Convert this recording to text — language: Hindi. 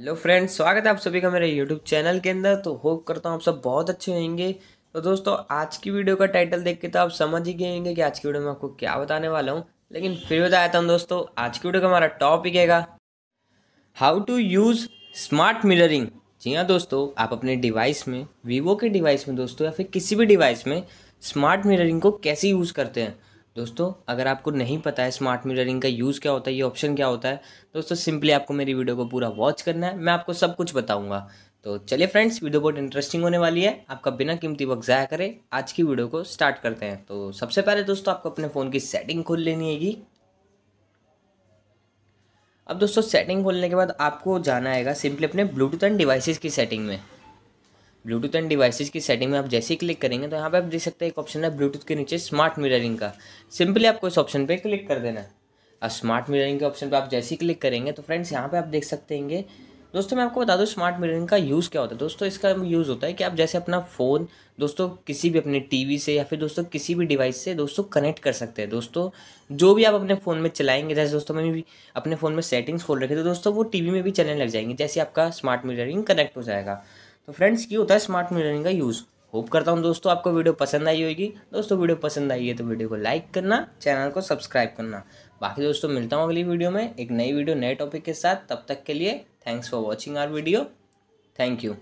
हेलो फ्रेंड्स, स्वागत है आप सभी का मेरे यूट्यूब चैनल के अंदर। तो होप करता हूँ आप सब बहुत अच्छे होंगे। तो दोस्तों, आज की वीडियो का टाइटल देख के तो आप समझ ही गए होंगे कि आज की वीडियो में आपको क्या बताने वाला हूँ। लेकिन फिर बताया था दोस्तों, आज की वीडियो का हमारा टॉपिक है how to use smart mirroring जी हाँ दोस्तों, आप अपने डिवाइस में वीवो के डिवाइस में दोस्तों, या फिर किसी भी डिवाइस में स्मार्ट मिररिंग को कैसे यूज़ करते हैं? दोस्तों, अगर आपको नहीं पता है स्मार्ट मिररिंग का यूज़ क्या होता है, ये ऑप्शन क्या होता है, दोस्तों सिंपली आपको मेरी वीडियो को पूरा वॉच करना है, मैं आपको सब कुछ बताऊँगा। तो चलिए फ्रेंड्स वीडियो बहुत इंटरेस्टिंग होने वाली है। आपका बिना कीमती वक्त ज़ाया करें, आज की वीडियो को स्टार्ट करते हैं। तो सबसे पहले दोस्तों, आपको अपने फ़ोन की सेटिंग खोल लेनी हैगी। अब दोस्तों सेटिंग खोलने के बाद आपको जाना आएगा सिंपली अपने ब्लूटूथ एंड डिवाइसेस की सेटिंग में। ब्लूटूथ एंड डिवाइसेस की सेटिंग में आप जैसे ही क्लिक करेंगे तो यहाँ पे आप देख सकते हैं एक ऑप्शन है ब्लूटूथ के नीचे स्मार्ट मिररिंग का। सिंपली आपको इस ऑप्शन पे क्लिक कर देना है। अब स्मार्ट मिररिंग के ऑप्शन पे आप जैसे ही क्लिक करेंगे तो फ्रेंड्स यहाँ पे आप देख सकते हैं दोस्तों, मैं आपको बता दूँ स्मार्ट मिररिंग का यूज़ क्या होता है। दोस्तों, इसका यूज़ होता है कि आप जैसे अपना फ़ोन दोस्तों, किसी भी अपने टीवी से या फिर दोस्तों, किसी भी डिवाइस से, दोस्तों कनेक्ट कर सकते हैं। दोस्तों, जो भी आप अपने फ़ोन में चलाएँगे, जैसे दोस्तों मैंने भी अपने फ़ोन में सेटिंग्स खोल रखे तो दोस्तों, वो टीवी में भी चलने लग जाएँगे, जैसे आपका स्मार्ट मिररिंग कनेक्ट हो जाएगा। तो फ्रेंड्स ये होता है स्मार्ट मिररिंग का यूज़ होप करता हूँ दोस्तों आपको वीडियो पसंद आई होगी. दोस्तों वीडियो पसंद आई है तो वीडियो को लाइक करना चैनल को सब्सक्राइब करना. बाकी दोस्तों, मिलता हूँ अगली वीडियो में. एक नई वीडियो नए टॉपिक के साथ. तब तक के लिए thanks for watching our video thank you